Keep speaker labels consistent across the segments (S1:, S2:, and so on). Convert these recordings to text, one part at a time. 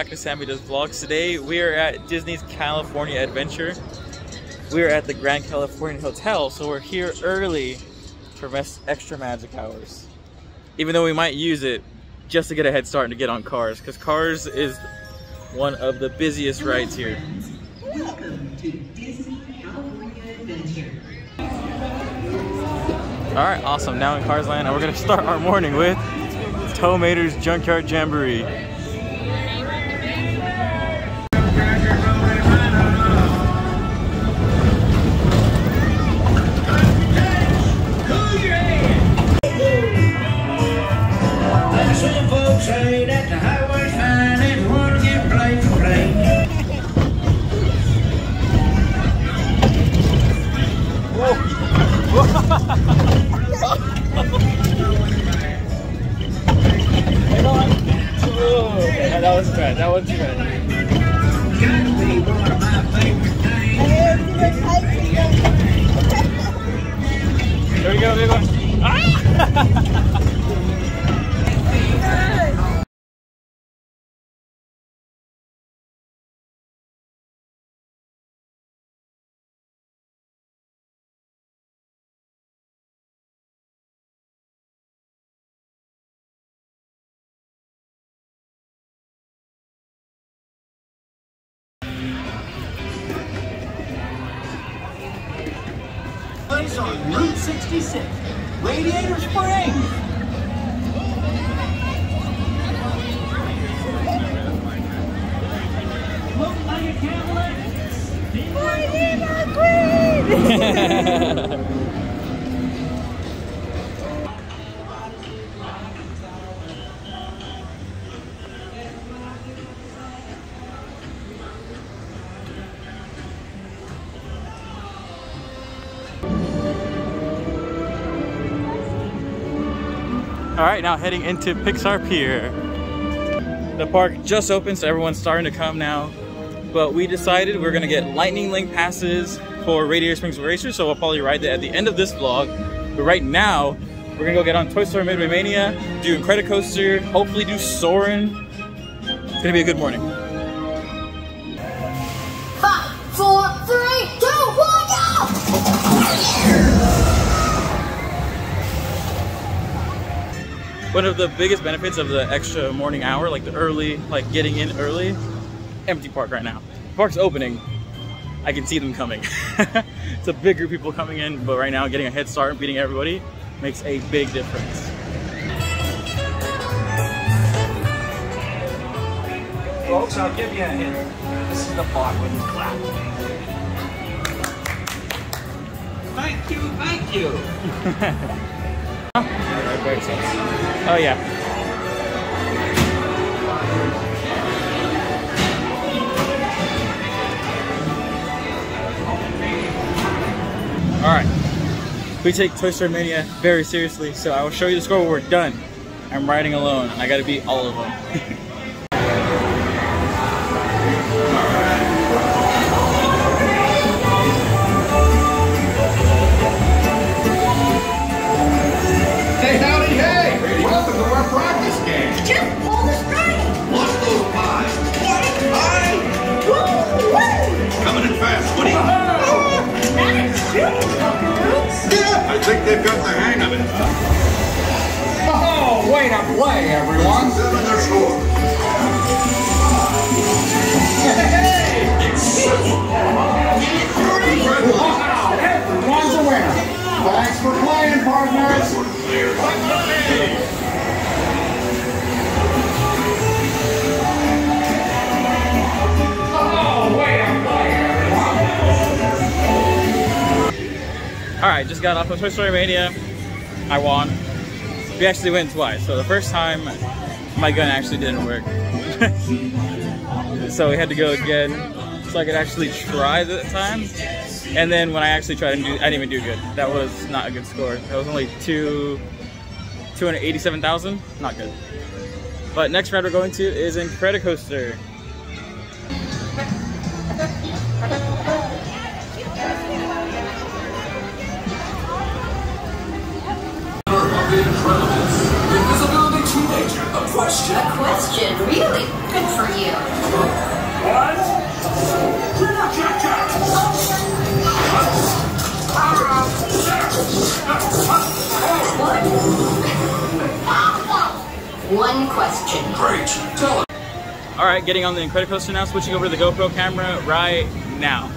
S1: back to Sammy Does Vlogs. Today we are at Disney's California Adventure. We are at the Grand Californian Hotel, so we're here early for extra magic hours. Even though we might use it just to get a head start and to get on Cars, because Cars is one of the busiest rides here. Welcome to Disney California Adventure. Alright, awesome. Now in Cars Land, and we're going to start our morning with Tow Mater's Junkyard Jamboree. That was bad. That was bad. There we go, we go. Ah!
S2: place on Route 66, Radiator Springs. Look like a Cadillac.
S1: Queen! All right, now heading into Pixar Pier. The park just opened, so everyone's starting to come now. But we decided we're gonna get Lightning Lane passes for Radiator Springs Racer, so we'll probably ride that at the end of this vlog. But right now, we're gonna go get on Toy Story Midway Mania, do Incredicoaster, hopefully do Soarin'. It's gonna be a good morning.
S3: One
S1: of the biggest benefits of the extra morning hour, like the early, like getting in early, empty park right now. Park's opening, I can see them coming. it's a big group of people coming in, but right now getting a head start and beating everybody makes a big difference.
S2: Folks, I'll give you a hint. This is the part when you clap. Thank you, thank you.
S1: Oh yeah. All right. We take Toy Story Mania very seriously, so I will show you the score when we're done. I'm riding alone. I gotta beat all of them.
S4: got the hang of it.
S5: Oh, way to play, everyone.
S4: Seven their score.
S5: Hey!
S1: All right, just got off of Toy Story Mania. I won. We actually went twice. So the first time, my gun actually didn't work. so we had to go again so I could actually try the time. And then when I actually tried to do, I didn't even do good. That was not a good score. That was only two, 287,000. Not good. But next round we're going to is Incredicoaster.
S6: Question
S3: A question, really? Good for you. One question.
S4: Great. Tell us.
S1: All right, getting on the Incredicoaster now. Switching over to the GoPro camera right now.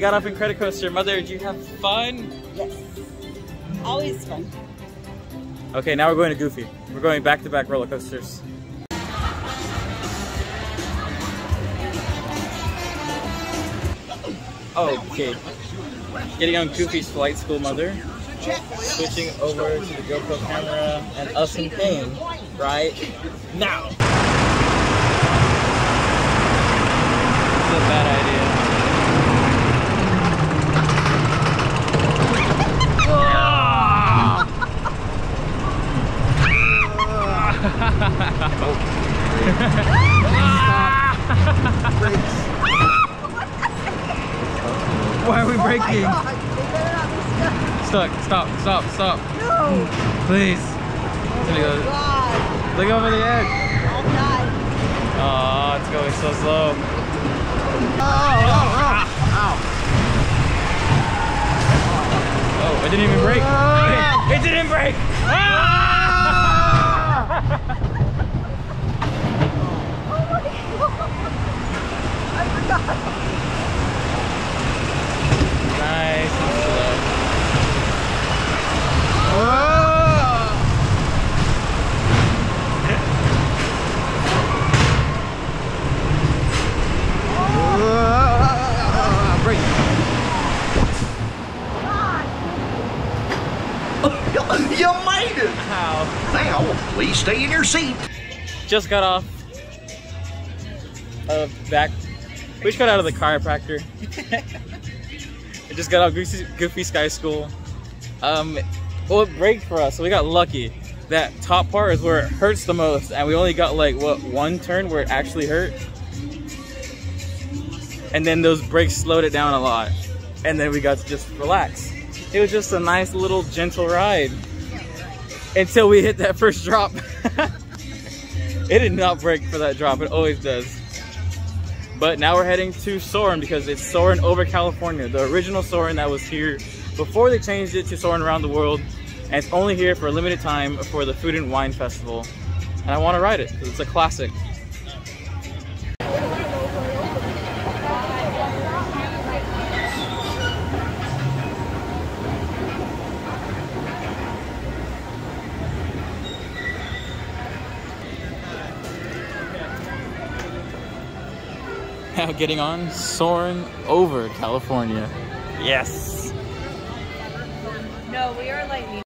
S1: Got off Incredicoaster. Mother, did you have fun?
S6: Yes. Always fun.
S1: Okay, now we're going to Goofy. We're going back to back roller coasters. Okay. Getting on Goofy's flight school, mother. Switching over to the GoPro camera and us and Kane right now. This is a bad idea. Why are we breaking? Stuck. Stop. Stop. Stop.
S6: No.
S1: Please.
S6: God.
S1: Look over the edge. Oh, it's going so slow. Oh, oh it didn't even break. It didn't break. Ah! Nice and slow.
S7: You made it!
S1: Ow.
S7: Now, please stay in your seat.
S1: Just got off of back. We just got out of the chiropractor. I just got out of Goofy, Goofy Sky School. Um, well, it braked for us, so we got lucky. That top part is where it hurts the most, and we only got like what one turn where it actually hurt. And then those brakes slowed it down a lot, and then we got to just relax. It was just a nice little gentle ride until we hit that first drop. it did not break for that drop. It always does. But now we're heading to Soarin' because it's Soarin' over California. The original Soarin' that was here before they changed it to Soarin' around the world. And it's only here for a limited time for the Food and Wine Festival. And I want to ride it because it's a classic. Getting on Soarin' over California. Yes.
S6: No, we are lightning.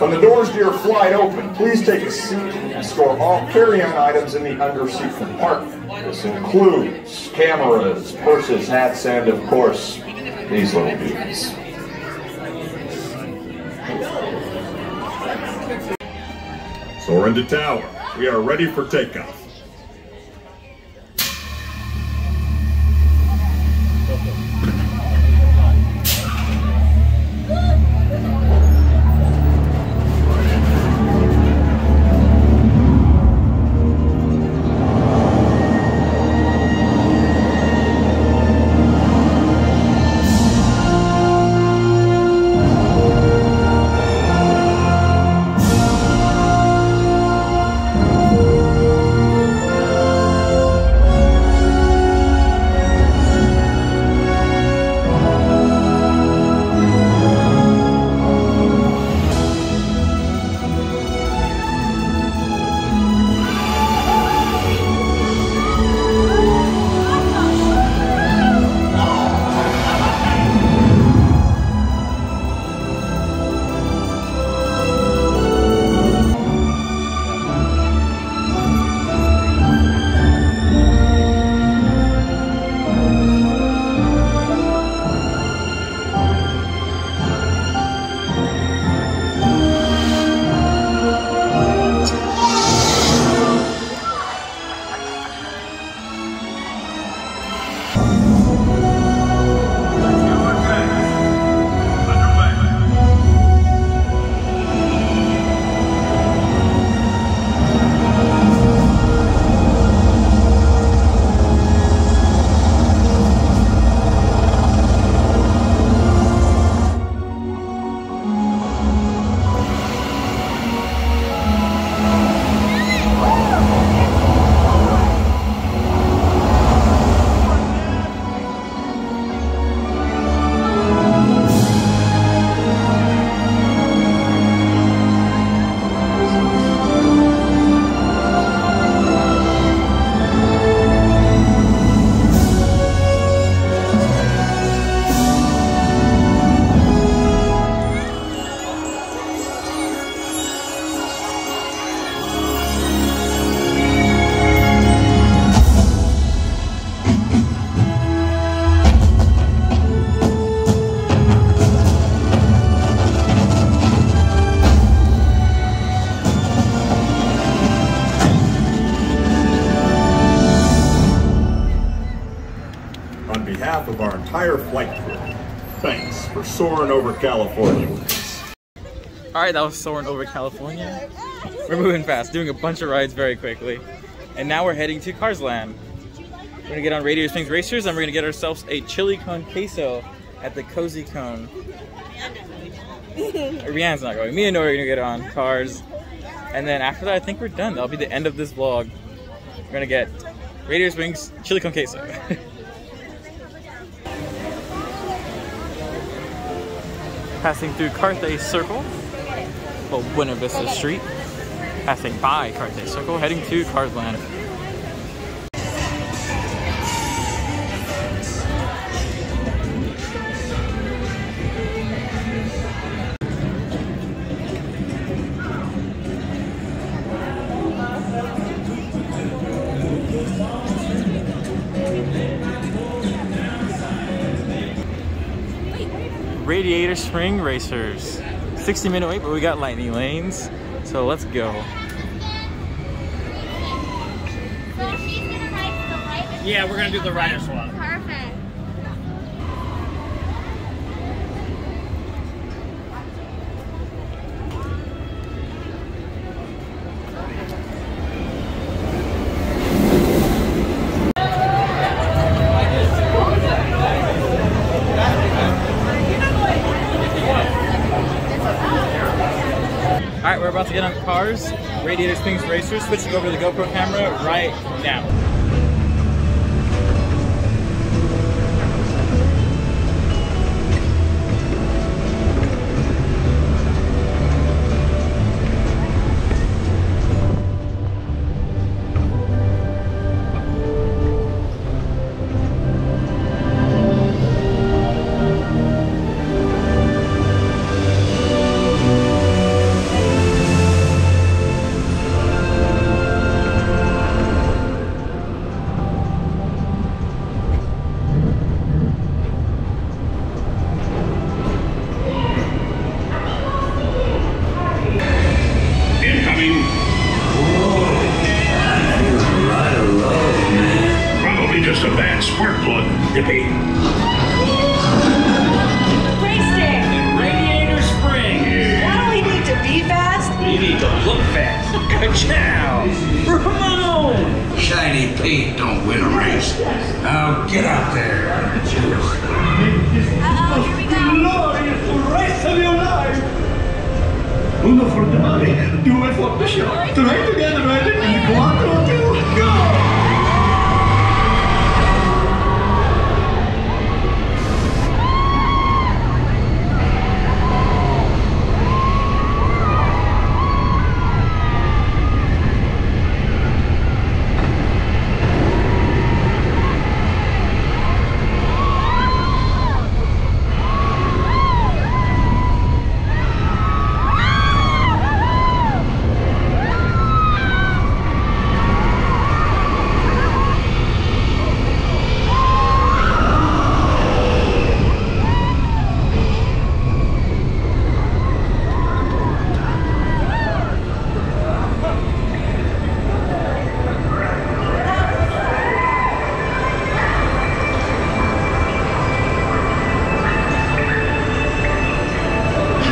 S5: When the doors to your flight open, please take a seat and store all carry-on items in the underseat compartment. This includes cameras, purses, hats, and of course, these little beauties.
S8: Soaring to tower. We are ready for takeoff. For Soarin' over California.
S1: All right, that was Soarin' over California. We're moving fast, doing a bunch of rides very quickly. And now we're heading to Cars Land. We're gonna get on Radiator Springs Racers and we're gonna get ourselves a chili con queso at the Cozy Cone. Rianne's not going. Me and Nora are gonna get on Cars. And then after that, I think we're done. That'll be the end of this vlog. We're gonna get Radiator Springs chili con queso. Passing through Carthay Circle, well, Buena Vista Street. Passing by Carthay Circle, heading to Cars Spring Racers. 60 minute wait, but we got lightning lanes. So let's go.
S3: So she's gonna ride to the right. and
S2: Yeah, we're gonna do the rider swap.
S3: Perfect.
S1: All right, we're about to get on cars. Radiator Springs Racers, switching over to the GoPro camera right now.
S7: Shiny don't win a race. Now get out there.
S6: Uh-oh, here we go.
S4: Glorious race of your life! Uno for the money, due for the show. Try together, right? And quattro, two, go!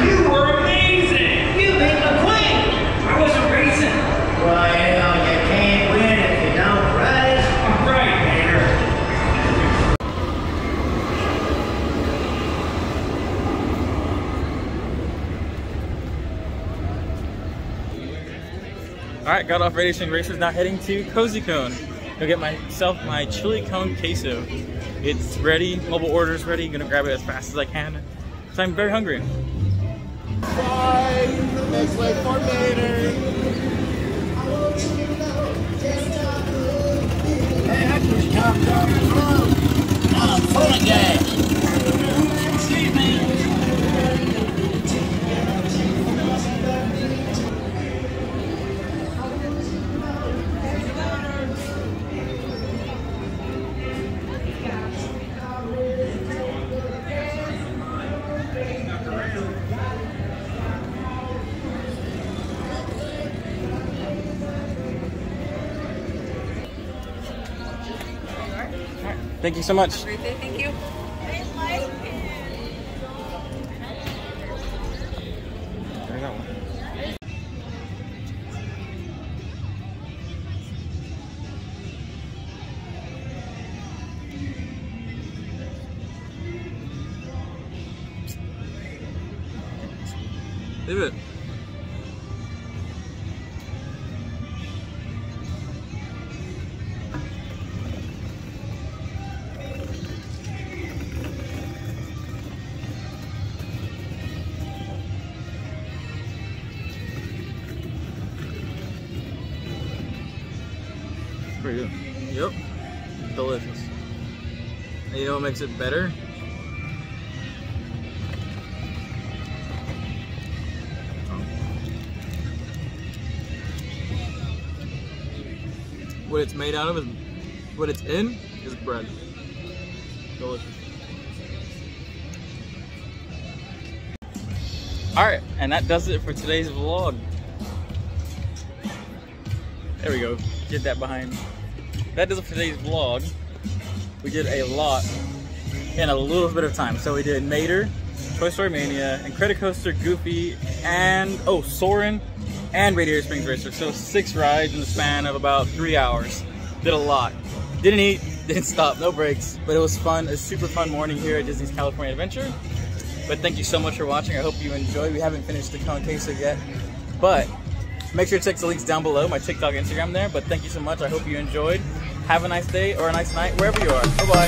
S4: You were amazing! You beat McQueen! I wasn't racing.
S9: Well, you know, you can't win if you don't race.
S4: I'm right, Mater.
S1: All right, got off Radiator Springs Racers. Now heading to Cozy Cone. Go get myself my chili con queso. It's ready. Mobile order's ready. Gonna grab it as fast as I can. So I'm very hungry.
S9: Next way for later.
S1: Thank you so much. Pretty good. Yep. Delicious. And you know what makes it better? What it's made out of is what it's in is bread. Delicious. Alright, and that does it for today's vlog. There we go. Get that behind. That does it for today's vlog. We did a lot in a little bit of time. So we did Mater, Toy Story Mania, Incredicoaster, Goofy, and oh, Soarin', and Radiator Springs Racer. So six rides in the span of about three hours. Did a lot. Didn't eat, didn't stop, no breaks. But it was fun. A super fun morning here at Disney's California Adventure. But thank you so much for watching. I hope you enjoyed. We haven't finished the con queso yet, but make sure to check the links down below, my TikTok, Instagram there. But thank you so much. I hope you enjoyed. Have a nice day or a nice night wherever you are. Bye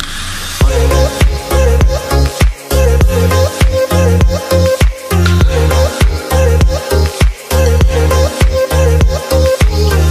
S1: bye.